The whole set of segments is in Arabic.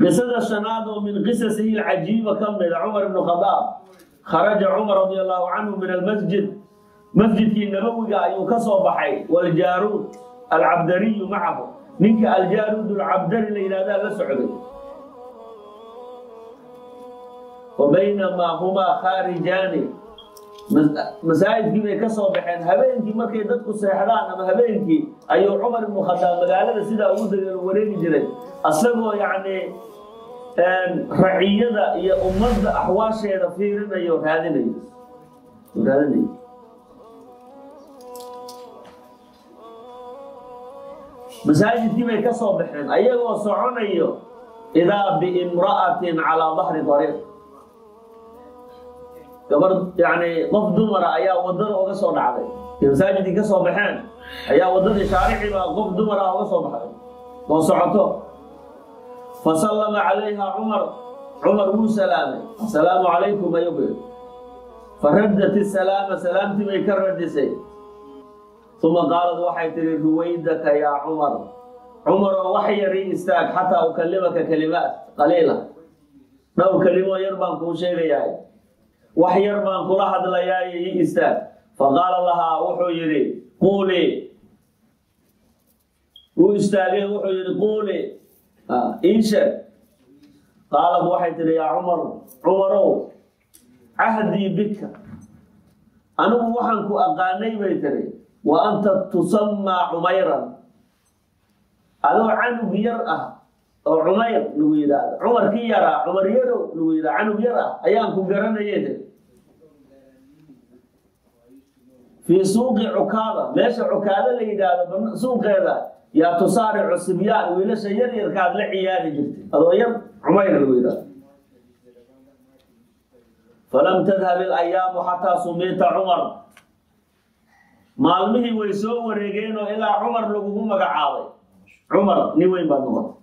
قصد الشناد من قصصه العجيبة كم عمر بن الخطاب. خرج عمر رضي الله عنه من المسجد. مسجد في النبوي يكسو بحي والجارود العبدري معه. منك الجارود العبدري إلى ذا لسعد وبينما هما خارجان. Masaajidkii bay ka soo baxeen. Habeenkii markay dadku seexdaan ama habeenkii ayuu cumar ibnu khadaab magaalada sidaa ugu dageen wareegi jiray. Asagoo yacni raciyada iyo ummadda axwaasheeda fiirinayo raadinayo raadinayo masaajidkii bay ka soo baxeen. Ayagoo soconayo idaa biimra'atin calaa dahri dariiq gabar yani qof dumara ayaa wadada uga soo dhacday ee masaajidkii ka soo baxeen ayaa wadadii shaariciba qof dumara uga soo baxday oo socoto fasallama calayha cumar cumar wuu salaamay asalaamu calaykum ayuu yidhi faraddat isalaama salaamtii bay ka radisay uma qaalad waxay tihi ruwaydaka yaa cumar cumar oo wax yar ii istaag xataa ukalimaka kalimaat qaliila dhowr kelimo yar baan kuu sheegayaa baan kula hadlayaayo ii istaag faqaala lahaa wuxuu yidhi quulii wuu istaagay wuxuu yidhi quulii ii sheeg qaalad waxay tihi yaa cumar cumarow cahdii bika anigu waxaan ku aqaanay bay tiri wa anta tusammaa cumayran adoo canug yar ah oo cumayr lagu yidhaahdo cumarkii yaraa cumar yarow lagu yidhahdo canug yar ah ayaan ku garanayay tiri fii في سوق عكاظة. ليش عكاظة؟ اللي يدار سوق هذا يا تصارع السبيان ولا سير يركاد لعيال جبتي هذا يم عمير الويدا فلم تذهب الأيام حتى سميت عمر. ما المه ويسو ورجينو إلى عمر لقوم مجعاوي عمر نوين بنوت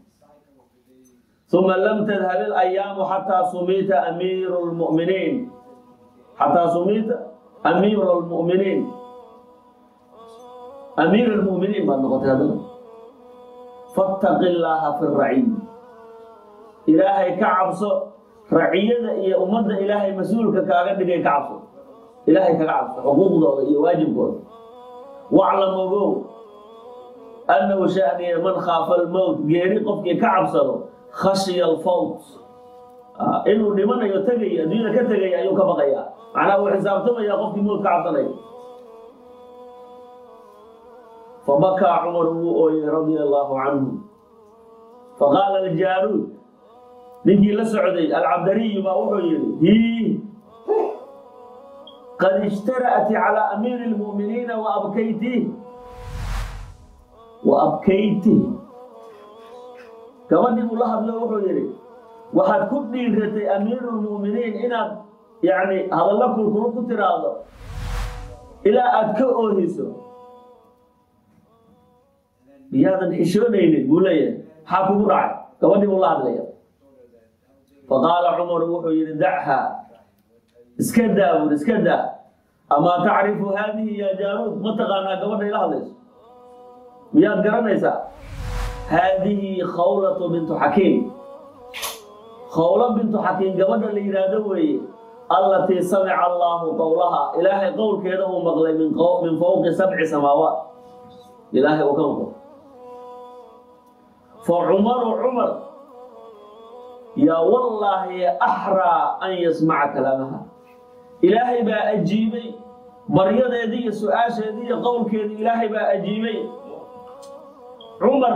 ثم لم تذهب الأيام حتى سميت أمير المؤمنين. حتى سميت أمير المؤمنين. أمير المؤمنين ما اللغة هذا فاتق الله في الرعيم إلهي كعبس رعية يا إيه؟ أمد إلهي مسؤول كعب كعبس إلهي كعبس حقوق ضوء إيه؟ واجب واعلم أبو أنه شأني من خاف الموت. يريقف كعبس خشي الفوت. آه إنه لمن يتقي دينك تقي أيوك بغيات معناه هو حسابته يا قفتي مو كعطلي فبكى عمر رضي الله عنه. فقال الجارود نجي لسعودي العبدري ما وحيري قد اجترأت على أمير المؤمنين وابكيتيه وابكيتيه كما نقول لها بلا وحيري وحد كبني أمير المؤمنين أنا يعني هذا الله كل كل كتير هذا إلى أدك أوهيسو بهذا الحشون يعني يقول لي حاكم راع كوني والله عليا فقال عمر وحي دعها. اسكدا ونسكدا أما تعرف هذه يا جارود؟ ما تغنى كوني لا ليش بهذا قرن إسا هذه خولة بنت حكيم. خولة بنت حكيم قبل اللي يرادوه. Allatii samica allaahu qowlaha. Ilaahay qowlkeeda uu maqlay min fowqi sabci samaawaat. Ilaahay uu ka maqlo fa cumaru cumar yaa wallaahi axraa an yasmaca kalaamaha. Ilaahay baa ajiibay. Baryadeedii iyo su'aasheedii iyo qowlkeedii ilaahay baa ajiibay. Cumar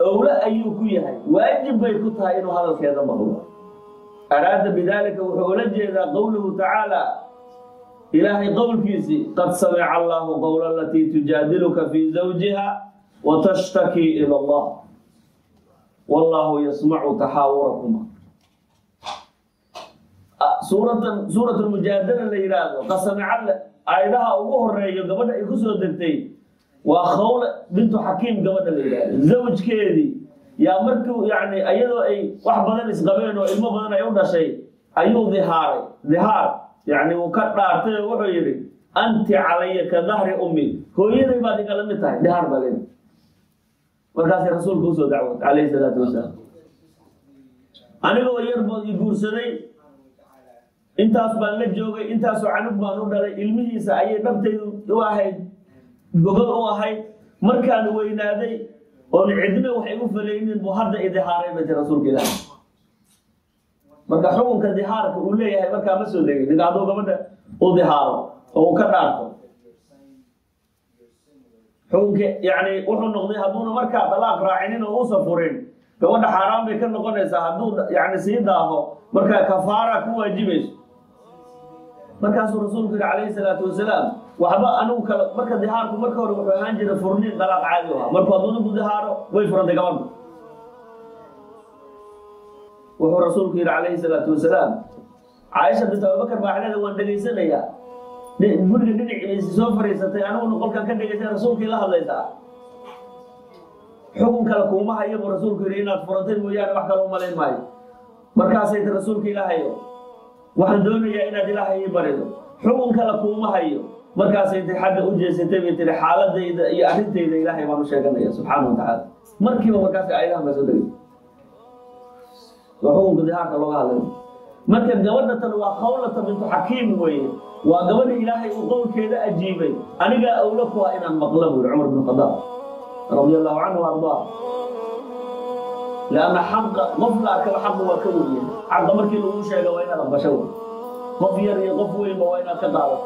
owle ayuu ku yahay? Waajib bay ku tahay inuu hadalkeeda maqlo أراد بذلك وحولج إذا قوله تعالى إلهي قول كيسي قد سمع الله قول التي تجادلك في زوجها وتشتكي إلى الله. والله يسمع تحاوركما. سورة سورة المجادلة اللي يراد قسم على أيدها أبوه الرجل قبل يكسر الدنتين وخول بنت حكيم قبل اللي زوج كيدي. يا مركو يعني أيده أي واحد بدن إسقابين وإلما بدن أيون شيء أيوه ظهار ظهار. يعني وكرت أرتجل وحيري أنت علي كظهر أمي. هو يدي بعد كلام تاعي ظهار بدن وكاس الرسول بوسه دعوة. عليه الصلاة والسلام. أنا لو يير بيجور سري. أنت أصبحت جوجا أنت أصبحت عنب بانو دار إلمي إسا أيه نبتي واحد. بقول واحد. مركان وينادي. Oon cidna wax igu falaynin buu hadda idihaaray bay ti rasuulka ilaahi marka xukunka dihaarka uu leeyahay markaa ma soo degin ninka hadduu gabadha u dihaaro oo uu ka dhaarto xukunka yani wuxuu noqday hadduuna markaa dalaaq raacinin oo uusan furin gabadha xaaraan bay ka noqonaysaa hadduu yani sii daaho markaa kafaara ku waajibayso مركزه رسول الله عليه الصلاة والسلام وحبا أنو كلا مركز دهارك مركز وحبان جدا فرني غلاق عادوها مركز دون بو دهارو ويفران دقام وحو رسول الله عليه الصلاة والسلام عائشة بنت أبو بكر بعد هذا وان دقي سنة يا نقول لك نقول لك سوفر يا ستي أنا ونقول لك كان دقي سنة رسول الله الله يتعالى حكم كالكومة هي رسول الله فرانتين ويانا بحكى الأمة لين ماي مركز سيد رسول الله هيو waxaan doonayaa inaad ilaahay ii barido xukun kale kuuma hayo markaasay ti xagga u jeesatay bay tihi xaaladayda iyo arrintayda ilaahay baan u sheeganaya subxaana wa tacaala markiiba markaas aayadahan baa soo degay waa xukunka dihaarka looga hadlay marka gabadha tan waa khawlata bintu xakiim weeye waa gabadha ilaahay uu qowlkeeda ajiibay anigaa awla ku ah inaan maqla buu cumar bin khadaab radia allahu canhu ardaa لأن حق غفلة كحق وكوليا عندما كنت أقول شيئا وإنا لبشاوه غفية غفوية وإنا كدعوة